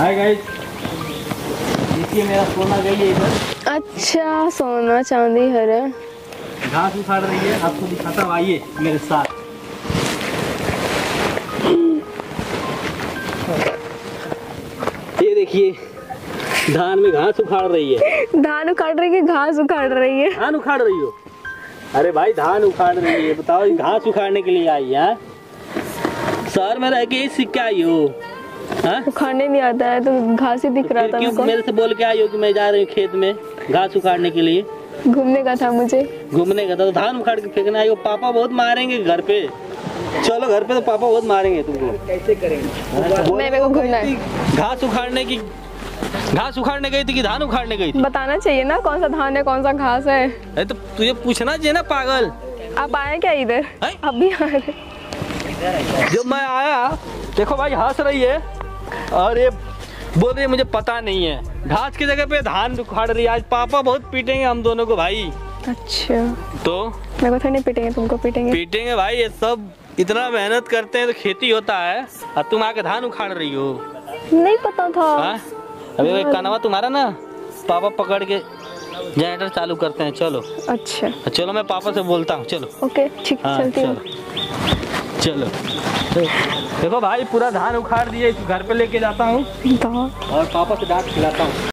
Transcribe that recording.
Hi guys देखिए मेरा सोना गई है इधर। अच्छा सोना चांदी हरे घास उखाड़ रही है आपको दिखाता हूँ आइए मेरे साथ। ये देखिए धान में घास उखाड़ रही है। धान उखाड़ रही है घास उखाड़ रही है? धान उखाड़ रही हो? अरे भाई धान उखाड़ रही है बताओ घास उखाड़ने के लिए आई है शहर में रह के ही सीख के आई हो हाँ? उखाड़ने नहीं आता है तो घास ही दिख रहा था क्यों मेरे से बोल के आई हो कि मैं जा रही हूँ खेत में घास उखाड़ने के लिए? घूमने का था मुझे। घूमने का था तो धान उखाड़ के फेंकने आई हो। पापा बहुत मारेंगे घर पे। चलो घर पे तो पापा बहुत मारेंगे तुमको। कैसे करेंगे? मैं मेरे को घूमना है। घास उखाड़ने की घास उखाड़ने गई थी कि धान उखाड़ने गई थी? बताना चाहिए ना कौन सा धान है कौन सा घास है। अरे तो तुझे पूछना चाहिए ना पागल। आप आए क्या इधर? अभी आ रहे जब मैं आया देखो भाई हंस रही है। और ये बोल रही मुझे पता नहीं है। घास की जगह पे धान उखाड़ रही है। आज पापा बहुत पीटेंगे हम दोनों को भाई। अच्छा। तो? मेरे को थोड़ी नहीं पीटेंगे तुमको पीटेंगे। पीटेंगे भाई ये सब इतना मेहनत करते हैं तो खेती होता है। और तुम आके धान उखाड़ रही हो। नहीं पता था। हाँ? अभी वो कनवा तुम्हारा ना पापा पकड़ के जनरेटर चालू करते हैं चलो। अच्छा। चलो मैं पापा से बोलता हूँ चलो। ओके ठीक हाँ चलते चलो। चलो। देखो भाई पूरा धान उखाड़ दिए घर पे लेके जाता हूँ। और पापा से डांट खिलाता हूँ।